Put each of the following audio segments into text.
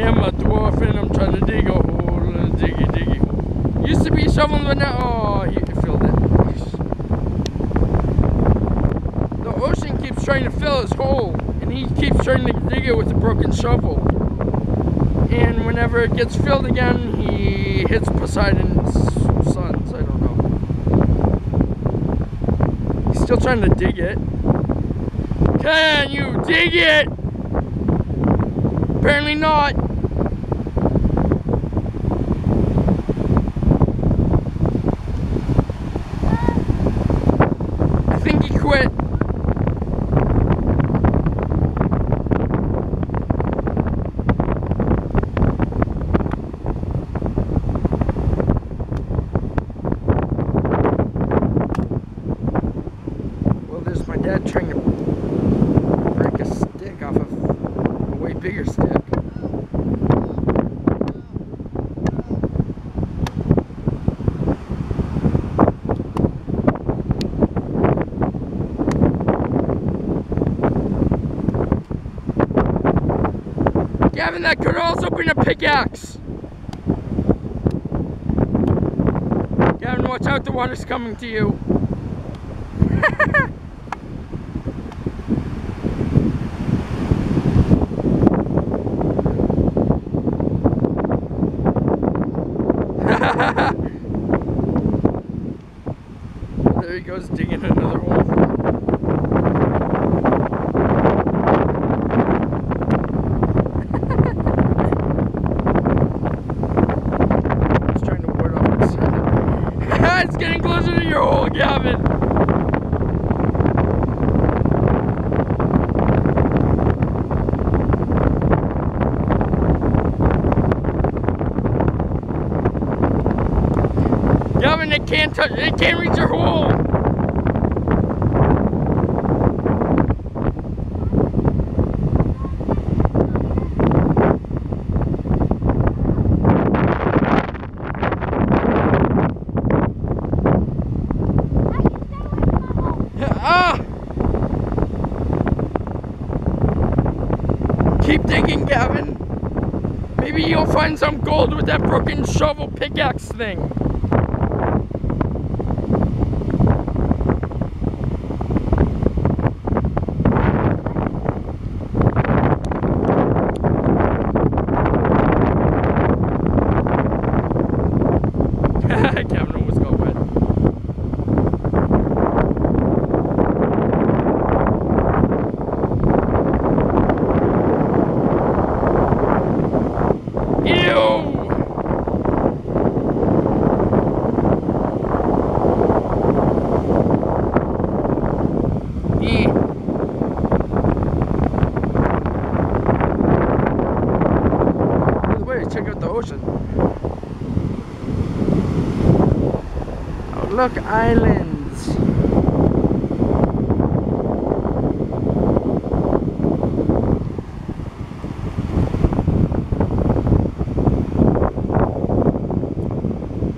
am a dwarf and I'm trying to dig a hole, a diggy diggy hole. Used to be shoveling, but now, oh, he filled it. The ocean keeps trying to fill his hole, and he keeps trying to dig it with a broken shovel. And whenever it gets filled again, he hits Poseidon's sons. I don't know. He's still trying to dig it. Can you dig it? Apparently not. I think he quit. Well, there's my dad trying to break a stick off of a way bigger stick. Gavin, that could also been a pickaxe. Gavin, watch out, the water's coming to you. there he goes digging another hole. He's trying to ward off the sun. it's getting closer to your hole, Gavin. Gavin, it can't touch. they can't reach your hole. Ah! Keep digging, Gavin. Maybe you'll find some gold with that broken shovel pickaxe thing. Gavin almost got wet. Ew! Eh. By the way, check out the ocean. Oh, look, islands.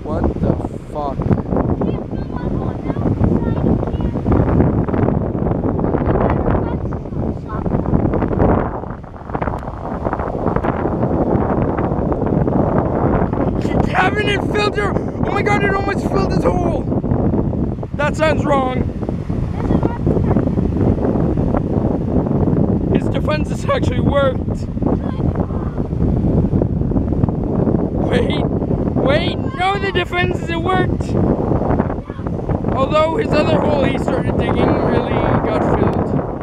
What the fuck? Filled your. Oh my god, it almost filled this hole. That sounds wrong. His defenses actually worked. Wait, wait, no, the defenses it worked. Although his other hole he started digging really got filled.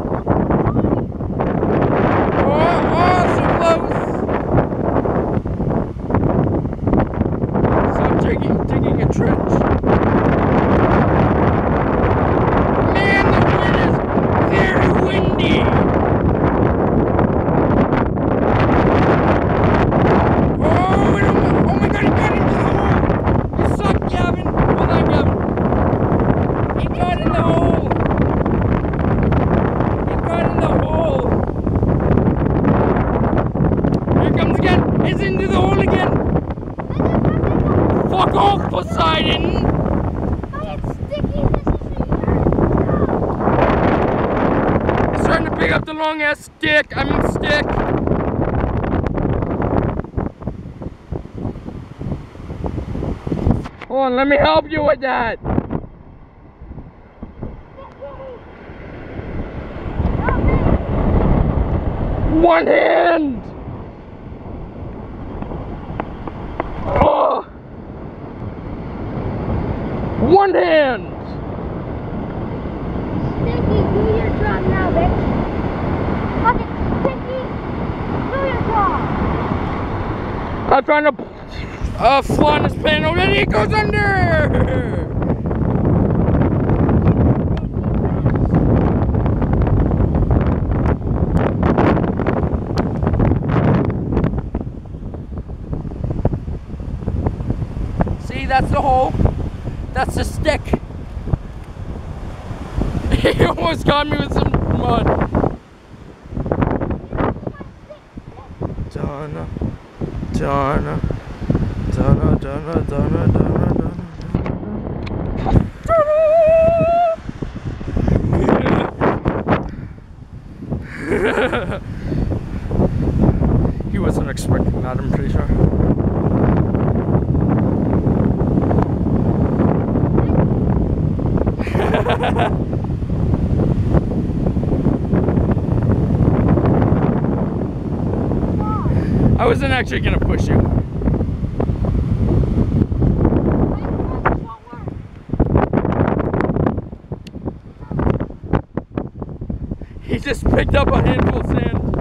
fuck off, Poseidon! But it's sticky, this is starting to pick up the long ass stick, I mean stick! Hold on, let me help you with that! One hit. I'm trying to uh, fly on this panel, then it goes under! See, that's the hole. That's the stick. he almost got me with some mud. Donna, Donna, Donna, Donna, Donna, Donna. he wasn't expecting that, I'm pretty sure. I wasn't actually gonna push you. He just picked up a handful of sand.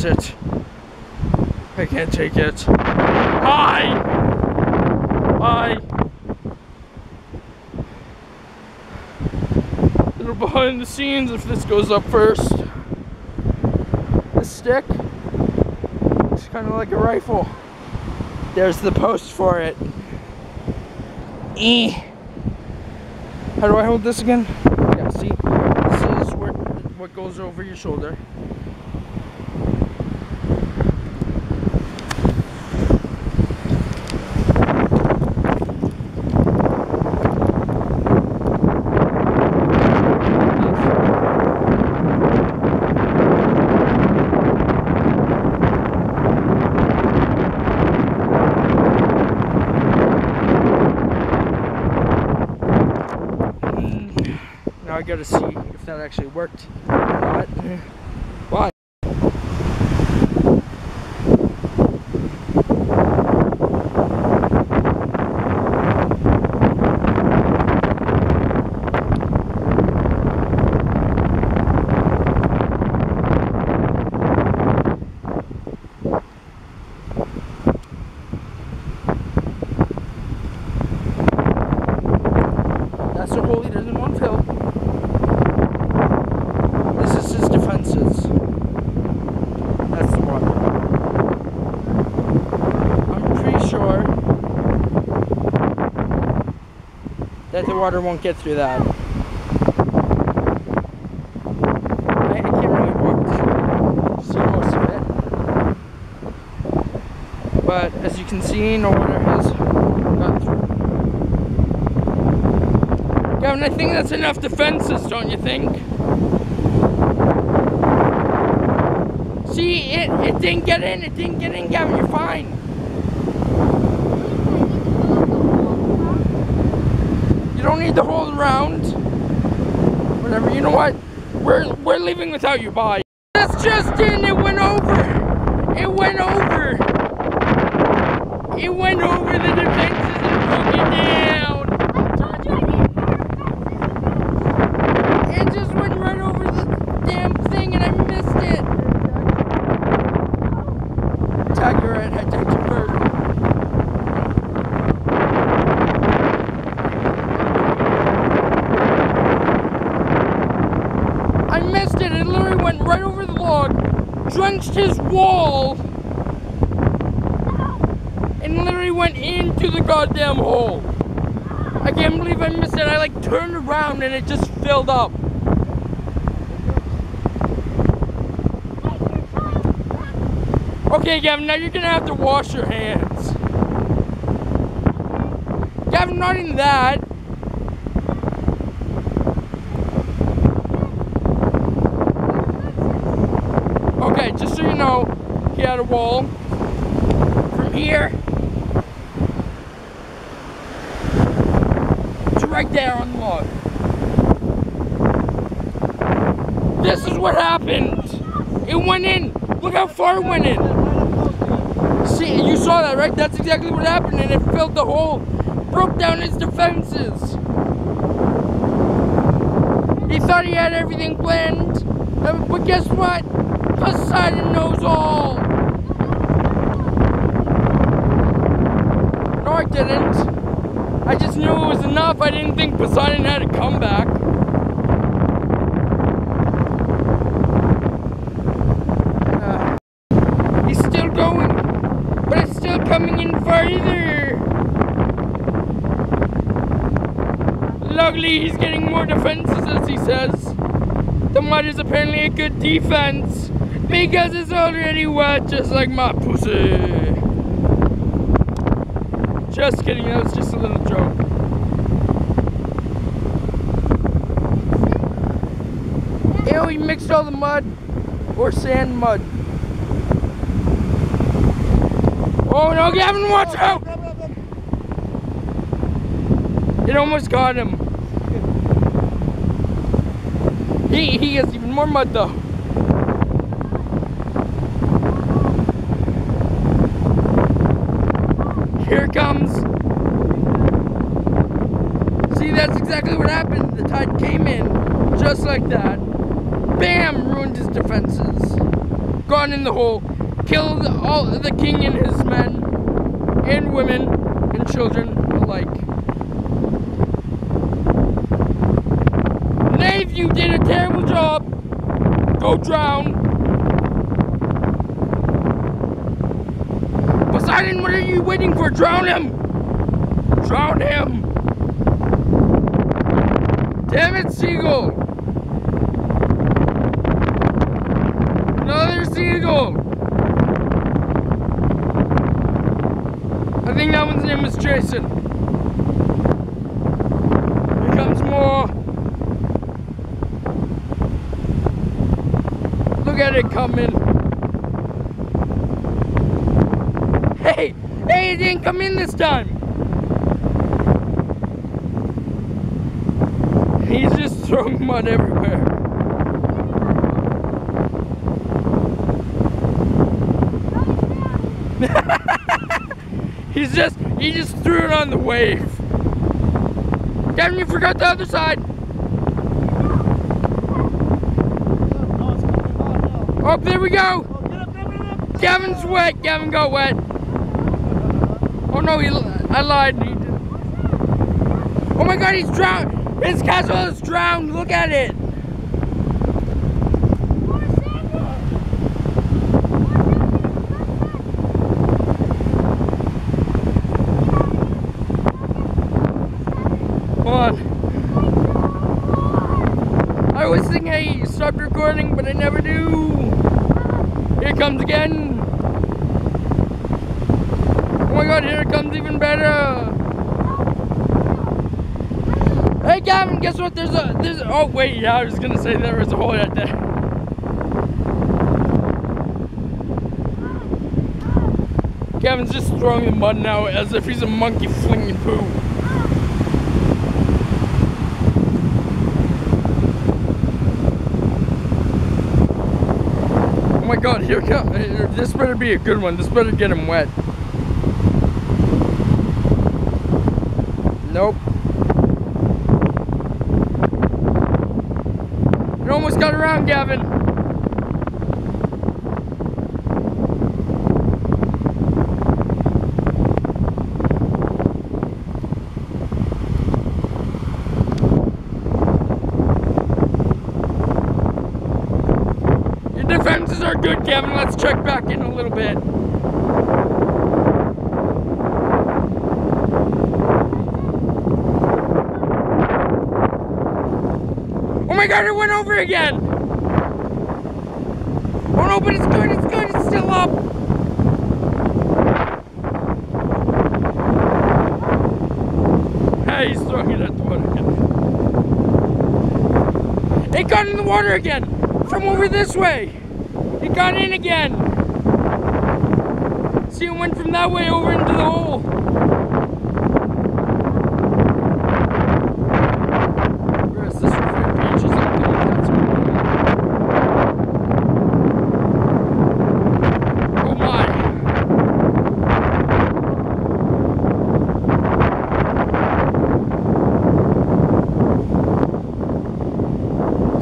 That's it. I can't take it. Hi! Hi! Little behind the scenes if this goes up first. The stick it's kind of like a rifle. There's the post for it. Eh. How do I hold this again? Yeah, see? This is where, what goes over your shoulder. Gotta see if that actually worked or not. Why? That's the hole he doesn't want filled. This is his defenses. That's the water. I'm pretty sure that the water won't get through that. But as you can see, no water has got through. Gavin, I think that's enough defenses, don't you think? See, it, it didn't get in, it didn't get in, Gavin, you're fine. Don't need to hold around. Whatever, you know what? We're, we're leaving without you, bye. That's just in, it went over. It went over. It went over the defenses and broke it down. It just went right over the damn thing and I missed it. Tag, you're right. I tagged you first. I missed it. It literally went right over the log, drenched his wall, and literally went into the goddamn hole. I can't believe I missed it. I like turned around and it just filled up. Okay, Gavin, now you're gonna have to wash your hands. Gavin, not in that. Okay, just so you know, he had a wall from here to right there on the log. This is what happened. It went in. Look how far it went in. See, you saw that, right? That's exactly what happened, and it filled the hole, broke down his defenses. He thought he had everything planned, uh, but guess what? Poseidon knows all. No, I didn't. I just knew it was enough. I didn't think Poseidon had a comeback. Uh, he's still going, but it's still coming in farther. Luckily, he's getting more defenses, as he says. The mud is apparently a good defense because it's already wet, just like my pussy. Just kidding, that was just a little joke. Ew, he mixed all the mud or sand mud. Oh no, Gavin, watch out! It almost got him. He, he has even more mud though. Here comes. See, that's exactly what happened. The tide came in just like that. Bam! Ruined his defenses. Gone in the hole. Killed all the king and his men, and women, and children alike. Knave, you did a terrible job. Go drown. What are you waiting for? Drown him! Drown him! Damn it, Seagull! Another Seagull! I think that one's name is Jason. Here comes more. Look at it coming. Hey! Hey, it didn't come in this time! He's just throwing mud everywhere. He's just, he just threw it on the wave. Gavin, you forgot the other side. Oh, there we go. Gavin's wet. Gavin got wet. Oh no, he, I lied. Oh my god, he's drowned. His castle is drowned. Look at it. I was thinking I stopped recording, but I never do. Here it comes again. God, here comes even better. Hey Gavin, guess what? There's a there's oh wait, yeah, I was gonna say there was a hole right there. Gavin's just throwing the mud now as if he's a monkey flinging poo. Oh my god, here come this better be a good one. This better get him wet. Nope. You almost got around, Gavin. Your defenses are good, Gavin. Let's check back in a little bit. My god, it went over again! Oh no, but it's good, it's good, it's still up! Hey, he's throwing it at the water again. It got in the water again! From over this way! It got in again! See, it went from that way over into the hole. Where is this front page? Is that the- that's what it is. Oh my!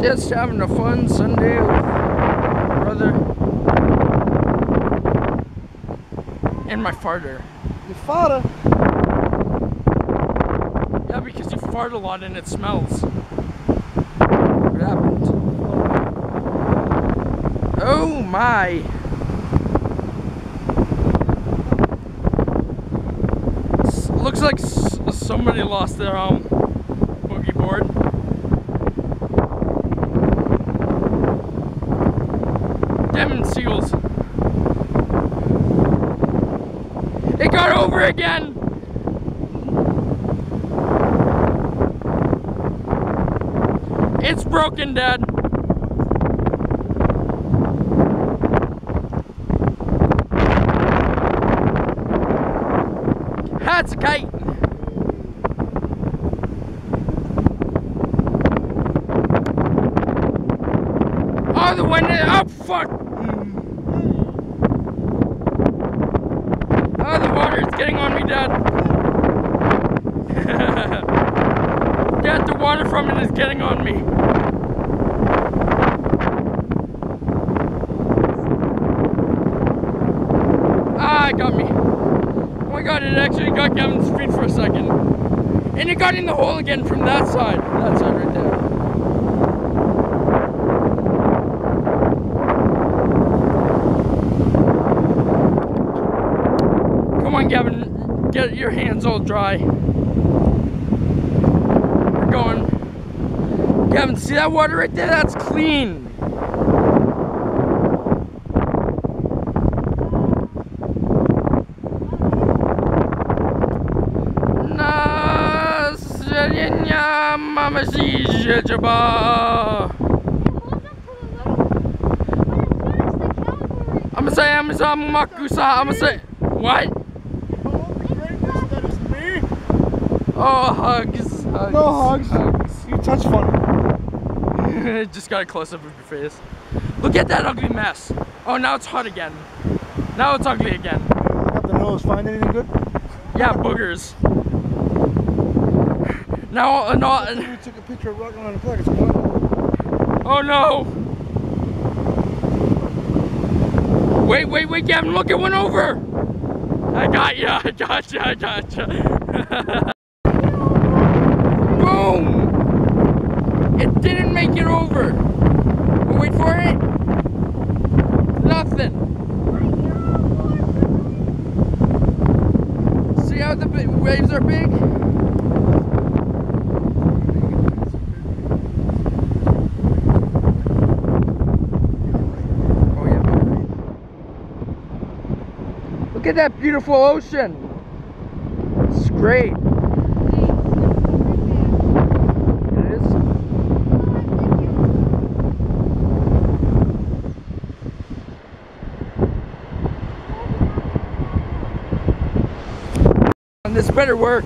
Just having a fun Sunday with my brother and my farter. Your father. Yeah, because you fart a lot and it smells. What happened? Oh my! Looks like s- somebody lost their um over again! It's broken, Dad. That's a kite. Oh, the wind. Oh, fuck. Oh, the water is getting on me, Dad. Dad, the water from it is getting on me. Ah, it got me. Oh my god, it actually got Gavin's feet for a second. And it got in the hole again from that side. That side right there. Come on, Gavin. Get your hands all dry. We're going. Gavin, see that water right there? That's clean. Naslenia mama jaba. I'ma say I'm makusa. I'ma say what? Oh, hugs. hugs No hugs. You touch funny. Just got a close up of your face. Look at that ugly mess. Oh, now it's hot again. Now it's ugly again. Got the nose. Find anything good? Yeah, boogers. Now, uh, no, uh, You took a picture of on the flag. It's gone. oh no. Wait, wait, wait, Gavin, look, it went over. I got ya, I got ya, I got ya. Boom! It didn't make it over. Oh, wait for it. Nothing. See how the bi- waves are big? Oh yeah. Look at that beautiful ocean. It's great. This better work.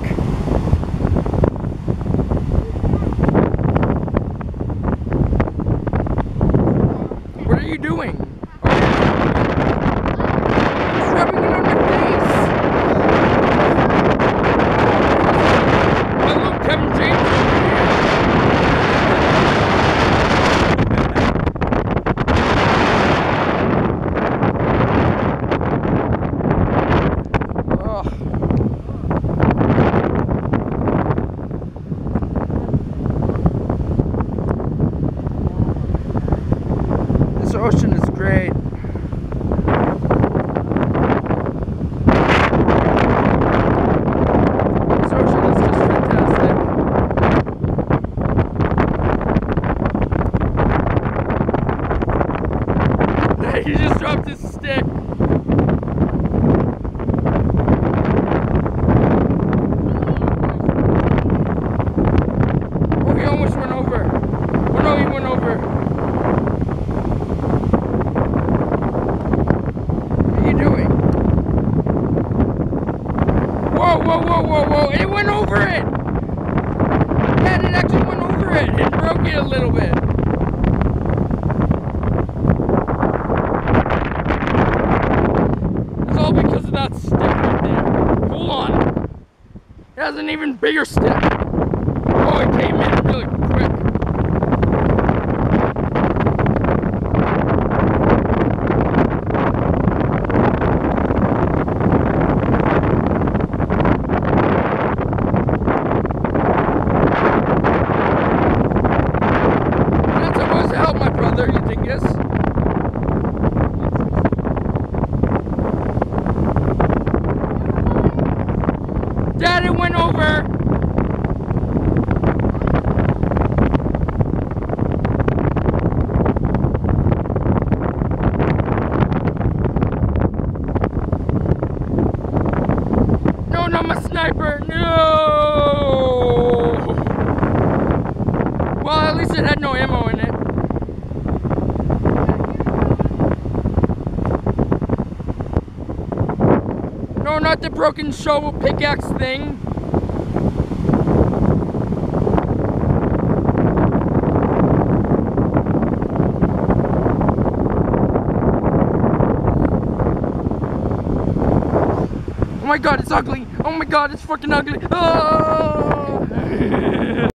that step right there. Hold on. It has an even bigger step. Oh, it came in really the broken shovel pickaxe thing. Oh my god, it's ugly. Oh my god, it's fucking ugly. Oh!